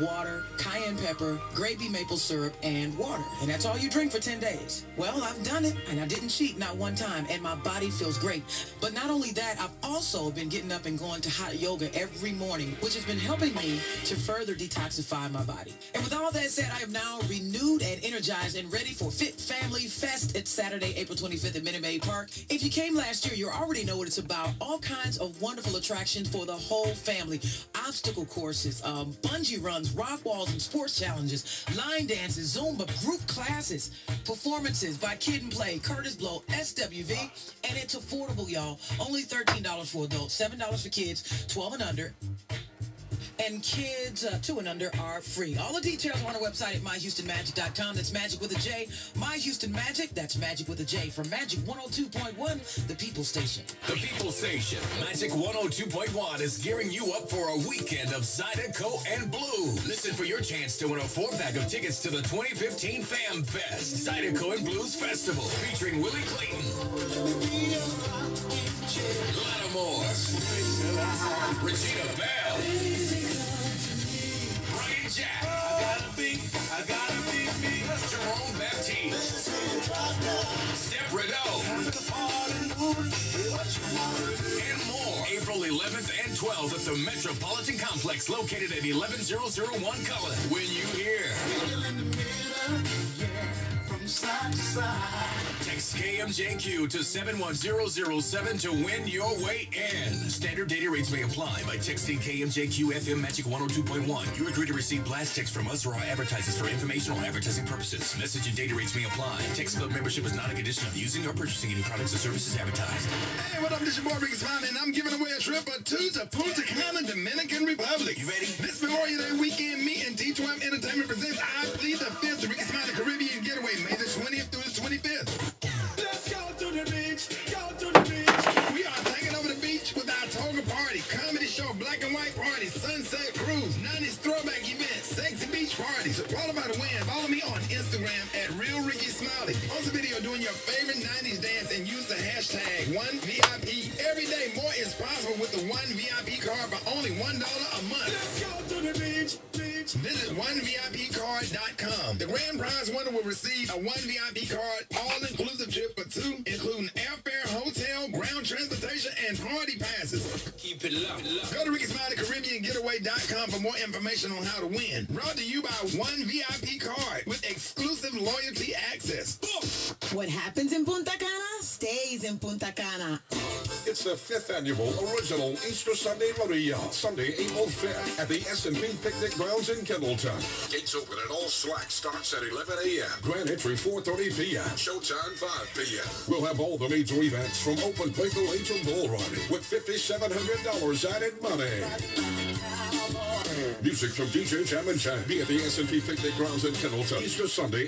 water, cayenne pepper, grade B maple syrup, and water. And that's all you drink for 10 days. Well, I've done it, and I didn't cheat not one time, and my body feels great. But not only that, I've also been getting up and going to hot yoga every morning, which has been helping me to further detoxify my body. And with all that said, I am now renewed and energized and ready for Fit Family Fest. It's Saturday, April 25th at Minute Maid Park. If you came last year, you already know what it's about. All kinds of wonderful attractions for the whole family. Obstacle courses, um, bungee runs, rock walls and sports challenges, line dances, Zumba, group classes, performances by Kid and Play, Kurtis Blow, SWV, and it's affordable, y'all. Only $13 for adults, $7 for kids, 12 and under and kids uh, two and under are free. All the details on our website at myhoustonmajic.com. That's magic with a J. My Houston Majic, that's magic with a J. From Majic 102.1, the People Station. The People Station, Majic 102.1 is gearing you up for a weekend of Zydeco and Blue. Listen for your chance to win a four-pack of tickets to the 2015 Fam Fest, Zydeco and Blues Festival, featuring Willie Clayton, Step Rideau, and more. April 11th and 12th at the Metropolitan Complex located at 11001 Cullen. When you hear. Text KMJQ to 71007 to win your way in. Standard data rates may apply by texting KMJQ FM Majic 102.1. You agree to receive blast texts from us or our advertisers for informational advertising purposes. Message and data rates may apply. Text club membership is not a condition of using or purchasing any products or services advertised. Hey, what up? This your boy Smiley, and I'm giving away a trip or two to Punta Cana, Dominican Republic. You ready? This Memorial Day weekend, me and D12 Entertainment presents I 90s. Roll about a win. Follow me on Instagram at Real Rickey Smiley. Post a video doing your favorite 90s dance and use the hashtag 1VIP. Every day more is possible with the 1VIP card for only $1 a month. Let's go to the beach. beach. Visit 1VIPcard.com. The grand prize winner will receive a 1VIP card all Go to RickeySmileyCaribbeanGetaway.com for more information on how to win. Brought to you by One VIP Card with exclusive loyalty access. What happens in Punta Cana stays in Punta Cana. It's the fifth annual original Easter Sunday Rodeo, Sunday, April 5th at the S&P Picnic Grounds in Kendleton. Gates open and all slack starts at 11 a.m. Grand entry 4.30 p.m. Showtime 5 p.m. We'll have all the major events from open play to to bull riding with $5,700 added money. Music from DJ Jam and Chan. Be at the S&P Picnic Grounds in Kendleton Easter Sunday,